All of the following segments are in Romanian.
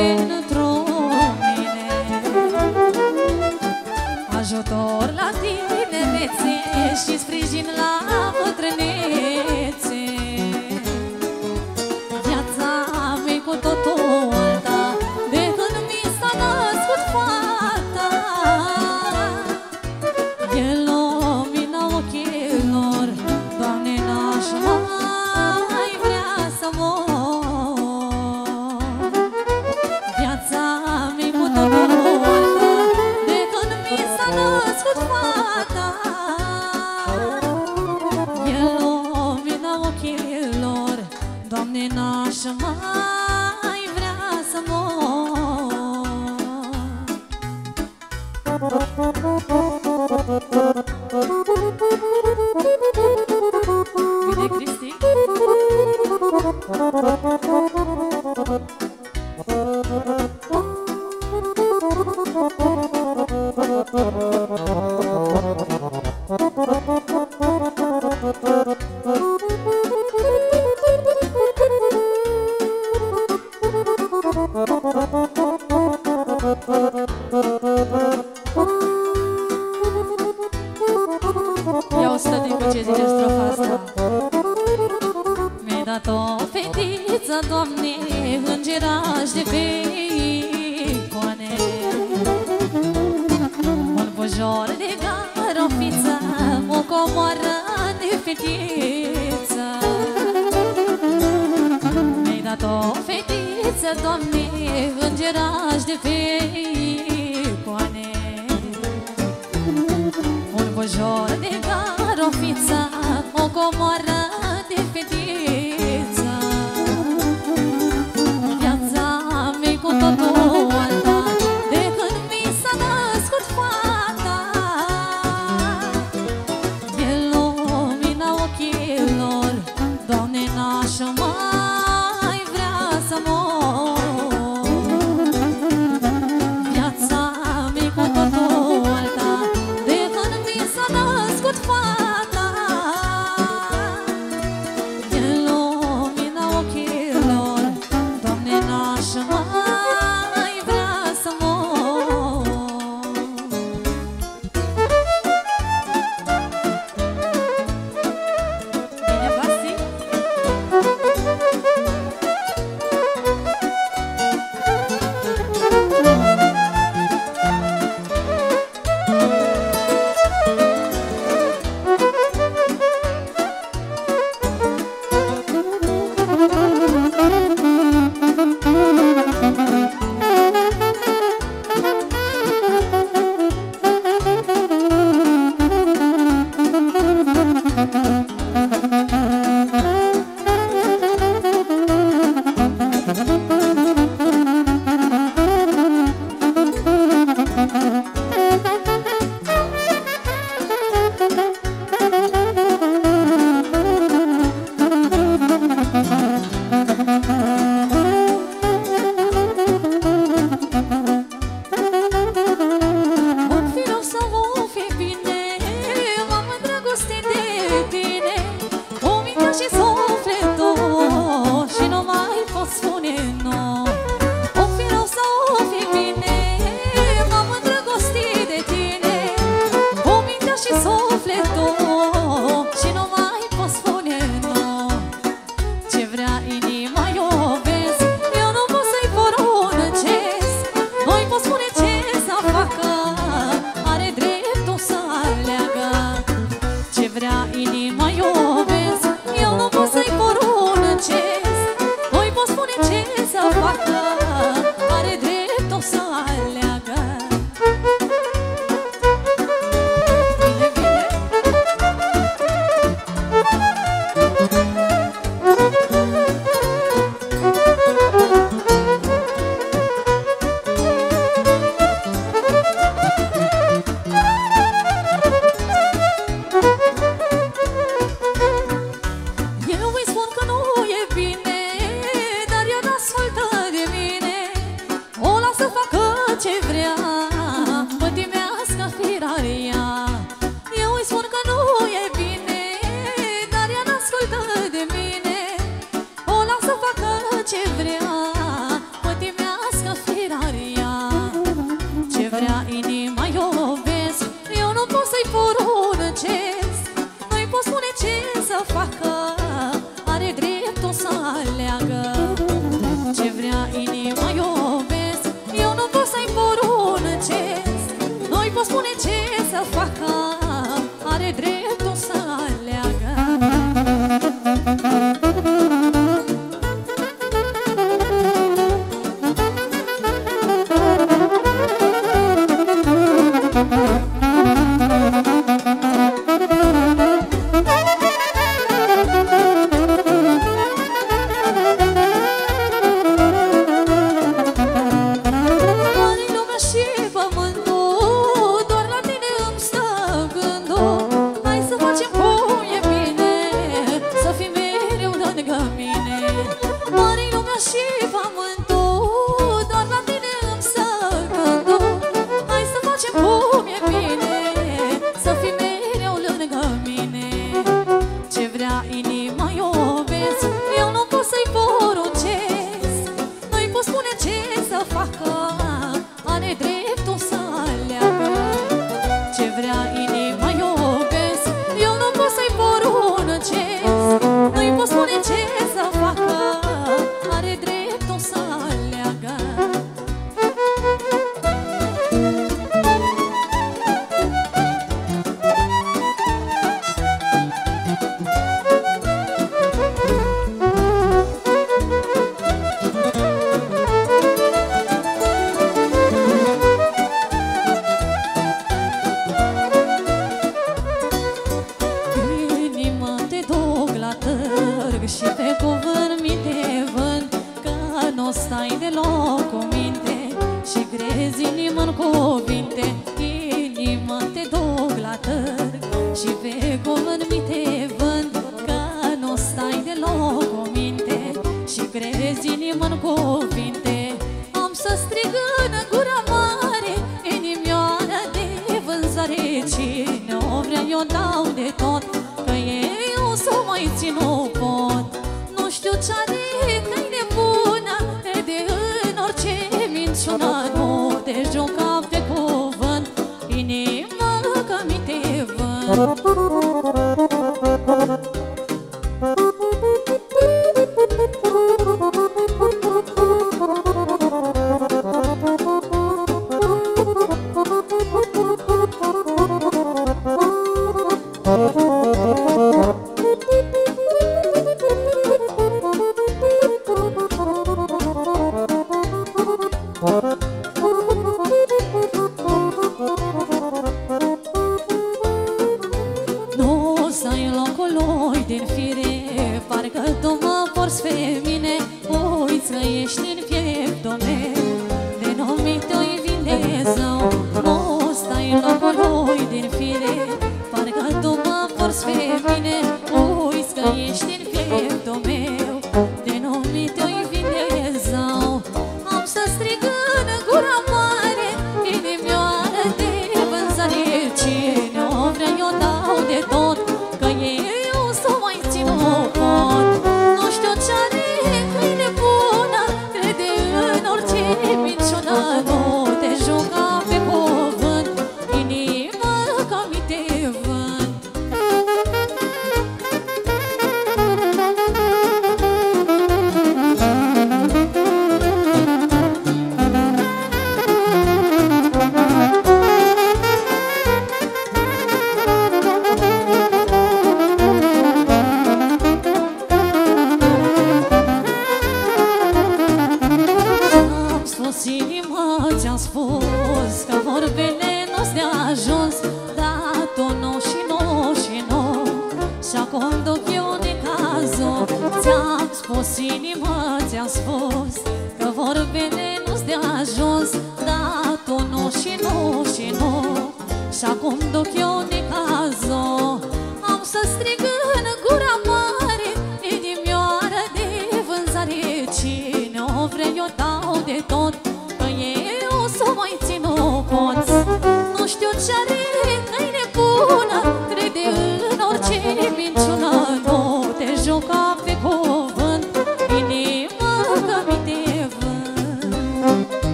in a ce zice strofa asta? Mi-ai dat o fetiță, Doamne, îngeraș de pe icoane Un bujor de garofiță, o comoară de fetiță. Mi-ai dat o fetiță, Doamne, îngeraș de pe icoane Bojor de garofiță O comoră de fetiță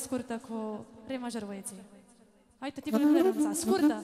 scurtă cu re major băieții. Hai, tăticul, nu renunța. Scurtă.